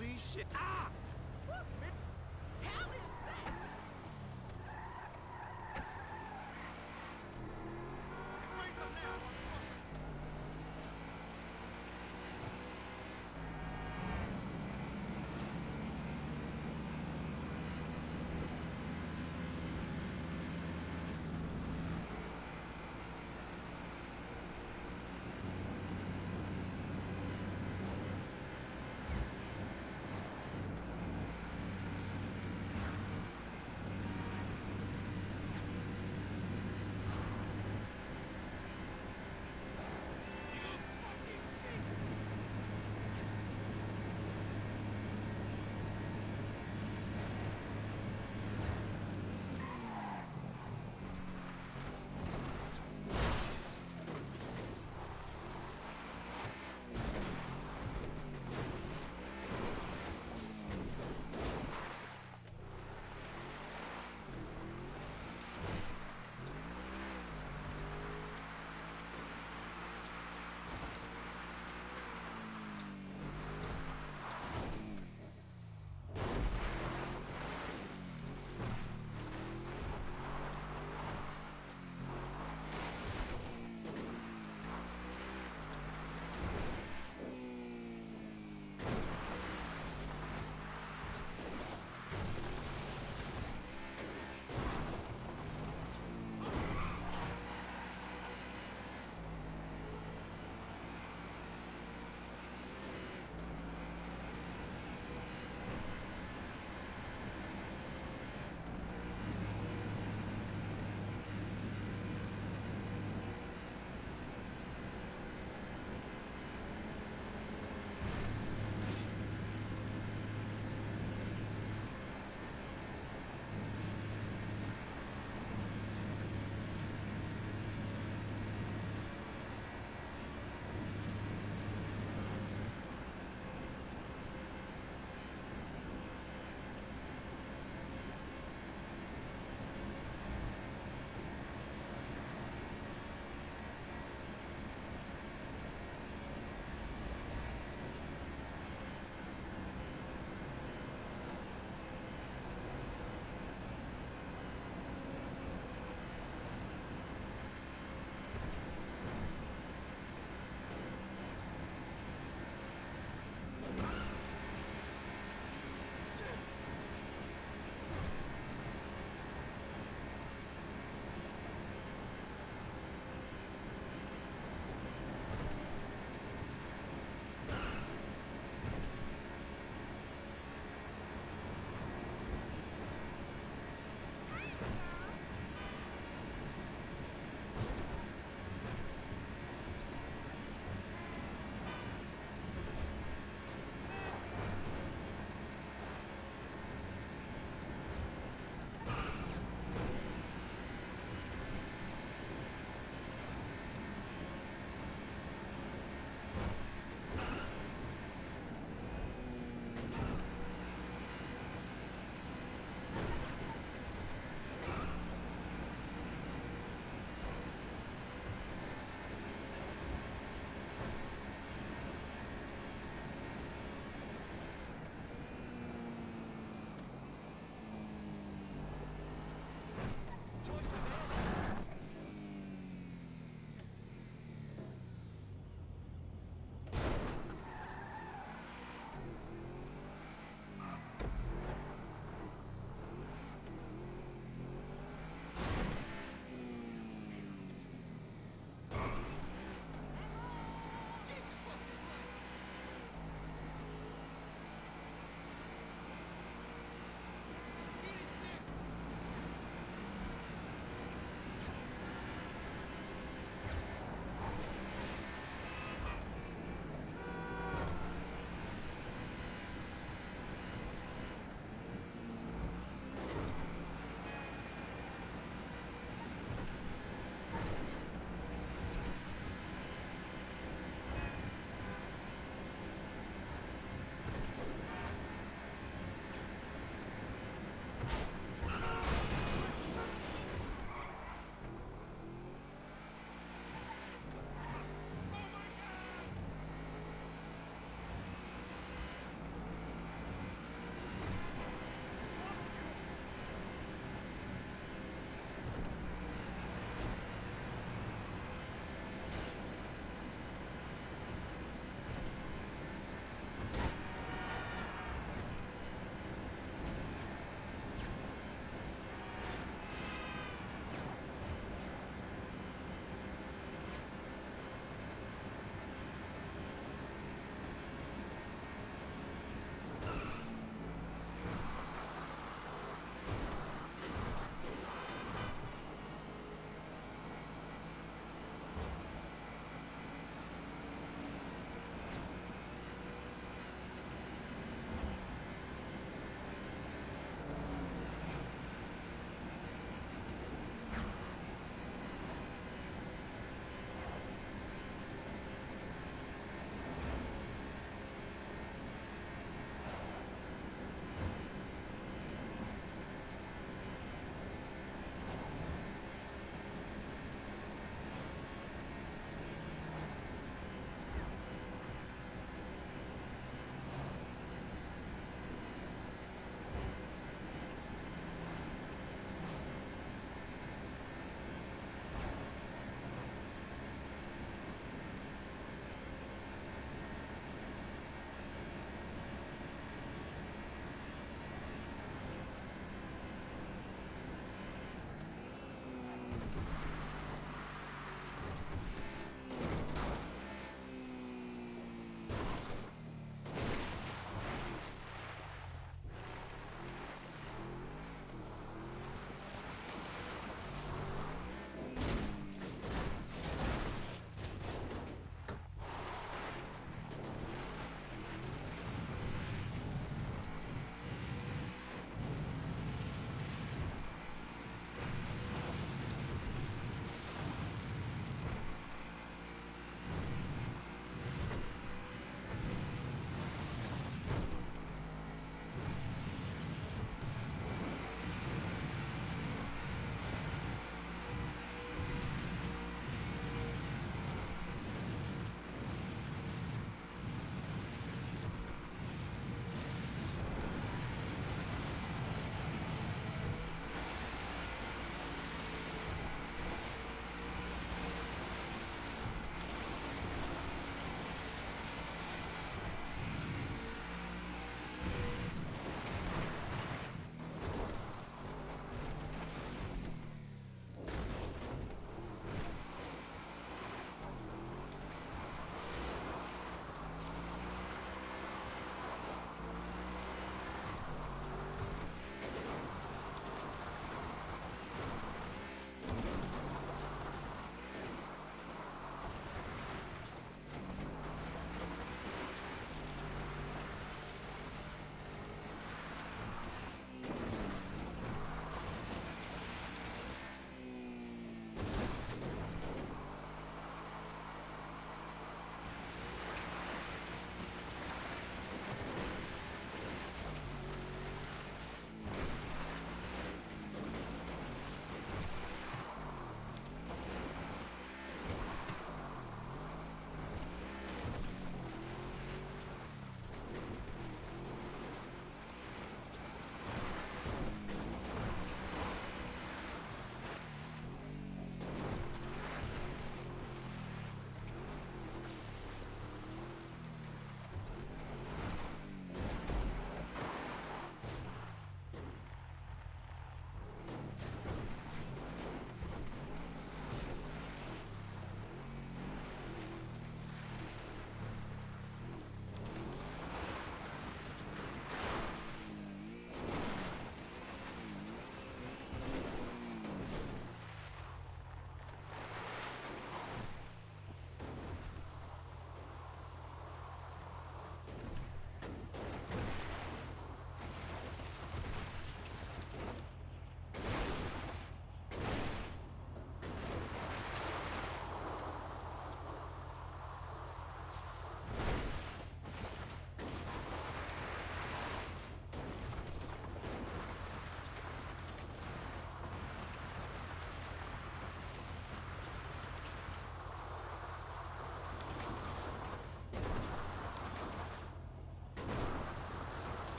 Holy shit. Ah!